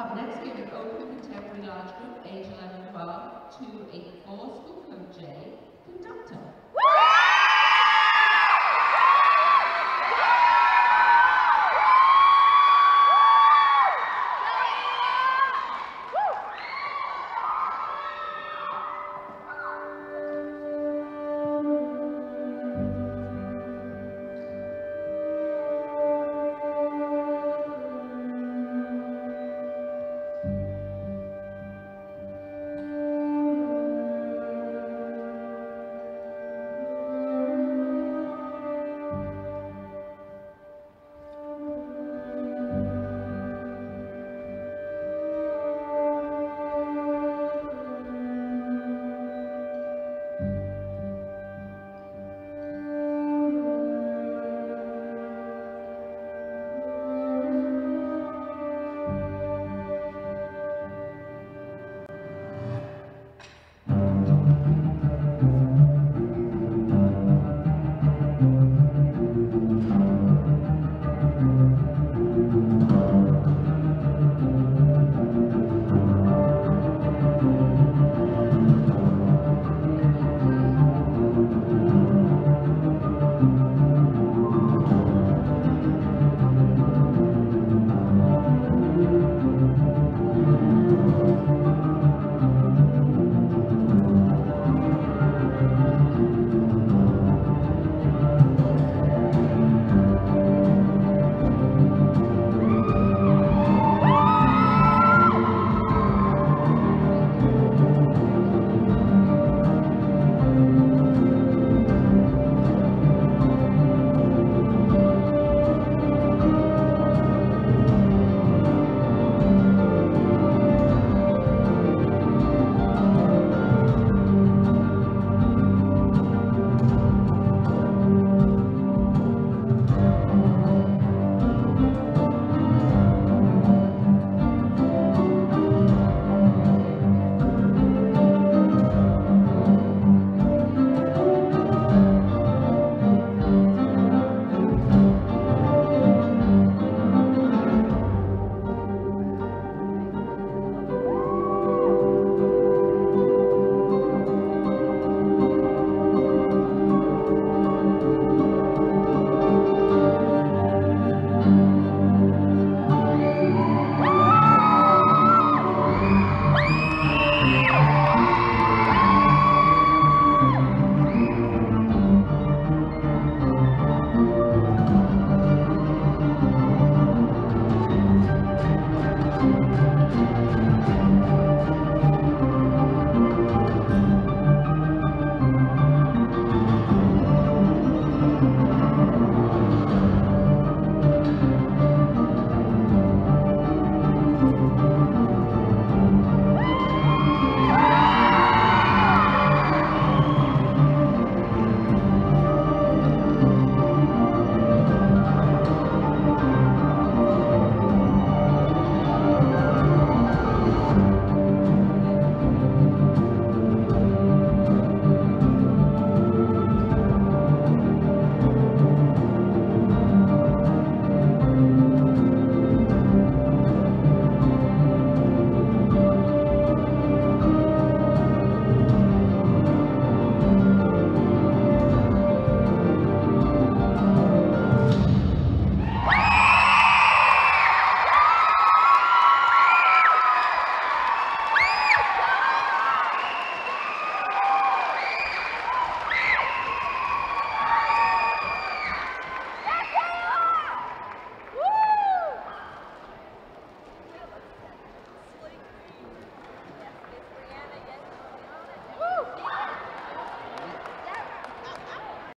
Up next, we have an open contemporary large group, age 11 12, 284, school code J, conductor.